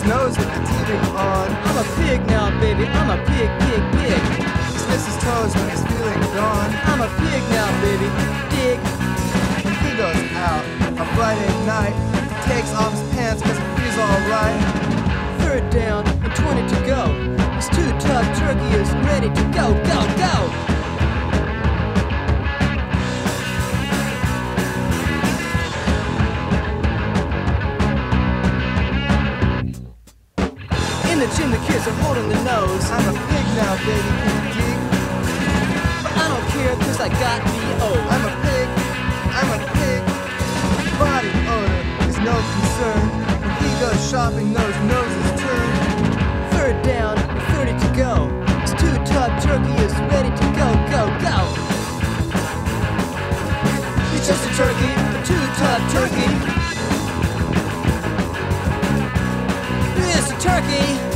his nose with the TV on. I'm a pig now, baby. I'm a pig, pig, pig. Sniffs his toes when he's feeling gone. I'm a pig now, baby. Dig. He goes out on Friday night. Takes off his pants cause he's alright. Third down. The gym, the kids are holding the nose. I'm a pig now, baby, can you dig? But I don't care, cause I got B.O. I'm a pig, I'm a pig. Body odor is no concern. When he goes shopping, those noses turn. Third down, 30 to go. It's two top turkey is ready to go, go, go. He's just a turkey, a two top turkey. It's a turkey.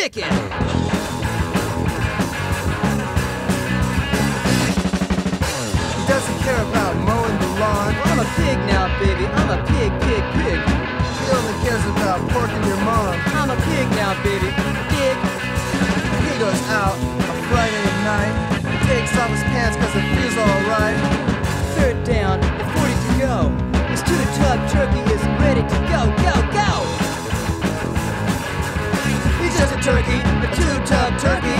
Stick it. He doesn't care about mowing the lawn. I'm a pig now, baby. I'm a pig, pig, pig. He only cares about porking your mom. I'm a pig now, baby. Pig. He goes out on Friday night, takes off his pants cause it feels alright. Go. He's just a turkey, a two top turkey.